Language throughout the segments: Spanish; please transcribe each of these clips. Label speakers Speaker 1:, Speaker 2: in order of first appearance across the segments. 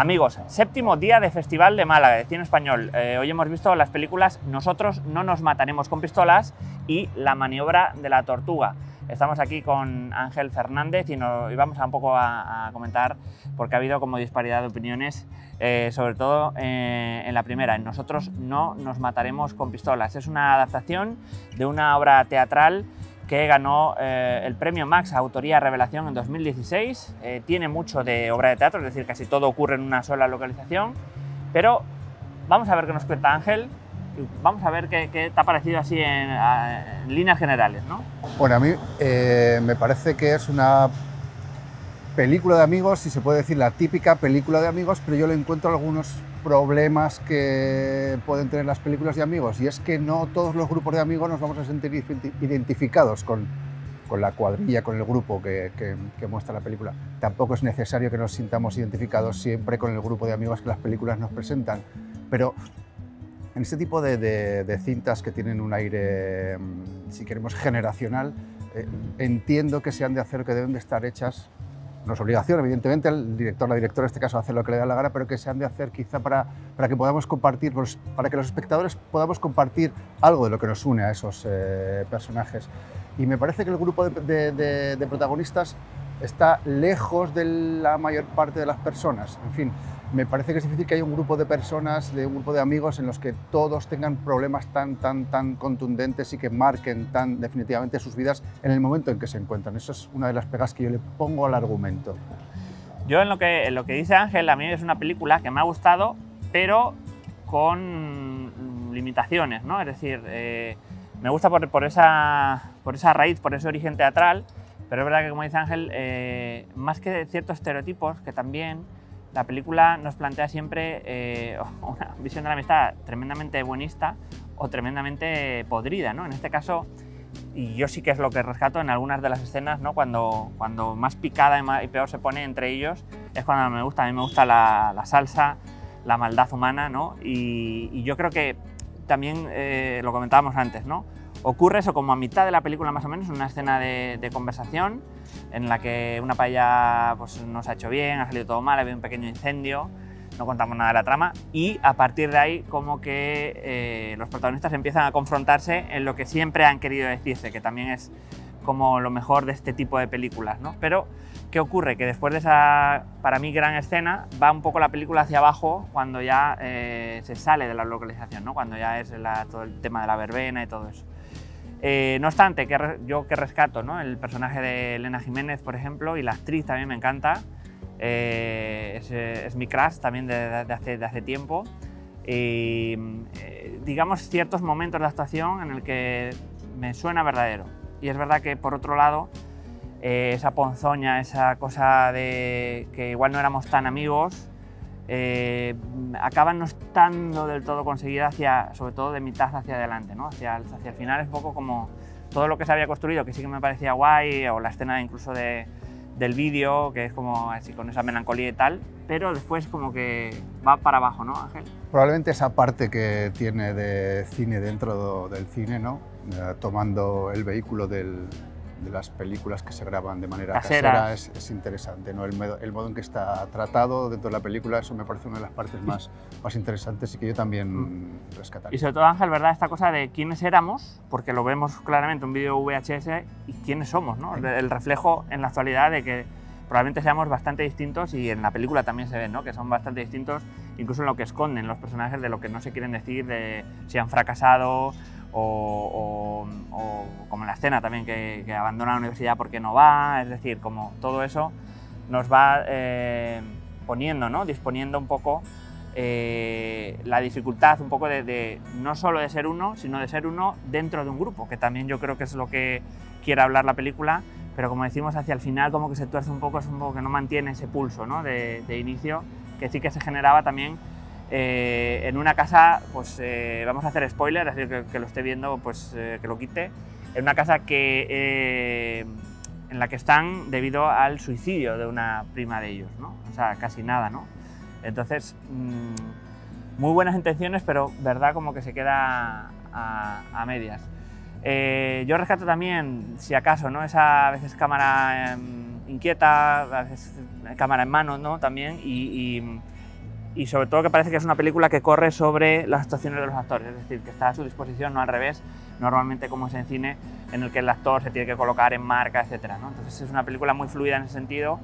Speaker 1: Amigos, séptimo día de Festival de Málaga, de Cine Español. Eh, hoy hemos visto las películas Nosotros no nos mataremos con pistolas y La maniobra de la tortuga. Estamos aquí con Ángel Fernández y, vamos a un poco a, comentar porque ha habido como disparidad de opiniones, eh, sobre todo eh, en la primera, en Nosotros no nos mataremos con pistolas. Es una adaptación de una obra teatral que ganó eh, el premio Max a Autoría Revelación en 2016. Eh, tiene mucho de obra de teatro, es decir, casi todo ocurre en una sola localización. Pero vamos a ver qué nos cuenta Ángel vamos a ver qué, te ha parecido así en, líneas generales. ¿no?
Speaker 2: Bueno, a mí eh, me parece que es una película de amigos, si se puede decir la típica película de amigos, pero yo le encuentro algunos problemas que pueden tener las películas de amigos y es que no todos los grupos de amigos nos vamos a sentir identificados con, con la cuadrilla, con el grupo que, muestra la película. Tampoco es necesario que nos sintamos identificados siempre con el grupo de amigos que las películas nos presentan, pero en este tipo de, de, cintas que tienen un aire, mm, si queremos, generacional, eh, entiendo que se han de hacer, que deben de estar hechas no es obligación, evidentemente, el director, la directora en este caso, hace lo que le da la gana, pero que se han de hacer quizá para, para que podamos compartir, pues, para que los espectadores podamos compartir algo de lo que nos une a esos eh, personajes. Y me parece que el grupo de, de protagonistas está lejos de la mayor parte de las personas. En fin, me parece que es difícil que haya un grupo de personas, de un grupo de amigos en los que todos tengan problemas tan, tan, tan contundentes y que marquen tan definitivamente sus vidas en el momento en que se encuentran. Eso es una de las pegas que yo le pongo al argumento.
Speaker 1: Yo en lo que, en lo que dice Ángel, a mí es una película que me ha gustado, pero con limitaciones, ¿no? Es decir, eh, me gusta por, por, esa, por esa raíz, por ese origen teatral, pero es verdad que, como dice Ángel, eh, más que ciertos estereotipos que también la película nos plantea siempre eh, una visión de la amistad tremendamente buenista o tremendamente podrida, ¿no? En este caso, y yo sí que es lo que rescato en algunas de las escenas, ¿no? Cuando, cuando más picada y, peor se pone entre ellos, es cuando me gusta, a mí me gusta la, salsa, la maldad humana, ¿no? Y, yo creo que también eh, lo comentábamos antes, ¿no? Ocurre eso como a mitad de la película más o menos, una escena de, conversación en la que una paella pues, no se ha hecho bien, ha salido todo mal, ha habido un pequeño incendio, no contamos nada de la trama y a partir de ahí como que eh, los protagonistas empiezan a confrontarse en lo que siempre han querido decirse, que también es como lo mejor de este tipo de películas, ¿no? Pero, ¿qué ocurre? Que después de esa, para mí, gran escena, va un poco la película hacia abajo cuando ya eh, se sale de la localización, ¿no? Cuando ya es todo el tema de la verbena y todo eso. Eh, no obstante, que yo que rescato ¿no? el personaje de Elena Jiménez, por ejemplo, y la actriz también me encanta, eh, es, mi crush también de, hace, de hace, tiempo. Y eh, digamos ciertos momentos de actuación en el que me suena verdadero. Y es verdad que por otro lado, esa ponzoña, esa cosa de que igual no éramos tan amigos, eh, acaban no estando del todo conseguida hacia, sobre todo de mitad hacia adelante, ¿no? hacia, hacia el final es un poco como todo lo que se había construido, que sí que me parecía guay, o la escena incluso de, del vídeo, que es como así con esa melancolía y tal, pero después como que va para abajo, ¿no, Ángel?
Speaker 2: Probablemente esa parte que tiene de cine dentro del cine, ¿no? Eh, tomando el vehículo del, de las películas que se graban de manera casera, es, interesante. ¿no? El, el, modo en que está tratado dentro de la película, eso me parece una de las partes más, más interesantes y que yo también mm. rescataría.
Speaker 1: Y sobre todo, Ángel, ¿verdad? Esta cosa de quiénes éramos, porque lo vemos claramente en un vídeo VHS, y quiénes somos, ¿no? El, reflejo en la actualidad de que probablemente seamos bastante distintos y en la película también se ve ¿no? que son bastante distintos incluso en lo que esconden los personajes de lo que no se quieren decir, de si han fracasado o, como en la escena también que, abandona la universidad porque no va, es decir, como todo eso nos va eh, poniendo, ¿no? disponiendo un poco eh, la dificultad un poco de, no solo de ser uno, sino de ser uno dentro de un grupo, que también yo creo que es lo que quiere hablar la película, pero como decimos hacia el final como que se tuerce un poco, es un poco que no mantiene ese pulso ¿no? de, de inicio, que sí que se generaba también eh, en una casa, pues eh, vamos a hacer spoiler, así que, que lo esté viendo, pues eh, que lo quite. En una casa que, en la que están debido al suicidio de una prima de ellos, ¿no? O sea, casi nada, ¿no? Entonces, mm, muy buenas intenciones, pero verdad como que se queda a, medias. yo rescato también, si acaso, ¿no? esa a veces cámara em, inquieta, a veces cámara en mano, ¿no? También, y y sobre todo que parece que es una película que corre sobre las actuaciones de los actores, es decir, que está a su disposición, no al revés, normalmente como es en cine, en el que el actor se tiene que colocar en marca, etc. ¿no? Entonces es una película muy fluida en ese sentido,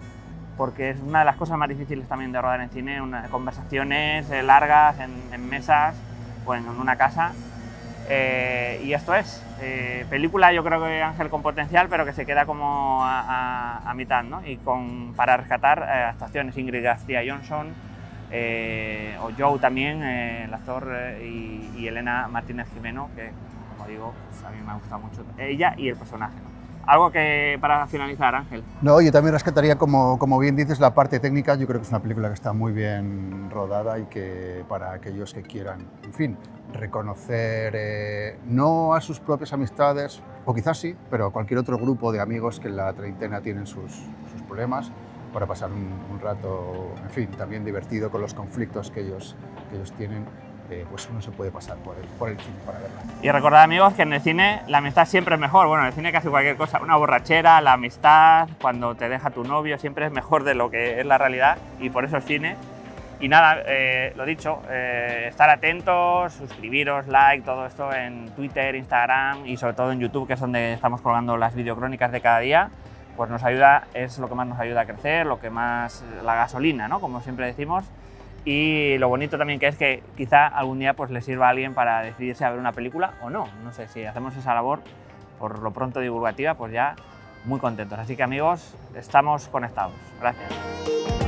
Speaker 1: porque es una de las cosas más difíciles también de rodar en cine, una, conversaciones eh, largas en, mesas o en, una casa. Eh, y esto es, eh, película yo creo que Ángel con potencial, pero que se queda como a, mitad, ¿no? Y con, para rescatar actuaciones Ingrid García Johnson, o Joe también, el actor, y, Elena Martínez Jimeno, que como digo, pues a mí me ha gustado mucho ella y el personaje. Algo que para finalizar, Ángel.
Speaker 2: No, yo también rescataría, como, como bien dices, la parte técnica. Yo creo que es una película que está muy bien rodada y que para aquellos que quieran, en fin, reconocer eh, no a sus propias amistades, o quizás sí, pero a cualquier otro grupo de amigos que en la treintena tienen sus problemas, para pasar un, un, rato, en fin, también divertido con los conflictos que ellos, que ellos tienen eh, pues uno se puede pasar por el, por el cine para verla.
Speaker 1: Y recordad amigos que en el cine la amistad siempre es mejor, bueno, en el cine casi cualquier cosa, una borrachera, la amistad, cuando te deja tu novio, siempre es mejor de lo que es la realidad y por eso es cine. Y nada, eh, lo dicho, eh, estar atentos, suscribiros, like, todo esto en Twitter, Instagram y sobre todo en YouTube, que es donde estamos colgando las videocrónicas de cada día, pues nos ayuda, es lo que más nos ayuda a crecer, lo que más, la gasolina, ¿no? Como siempre decimos. Y lo bonito también que es que quizá algún día pues le sirva a alguien para decidirse a ver una película o no. No sé, si hacemos esa labor por lo pronto divulgativa, pues ya muy contentos. Así que amigos, estamos conectados. Gracias.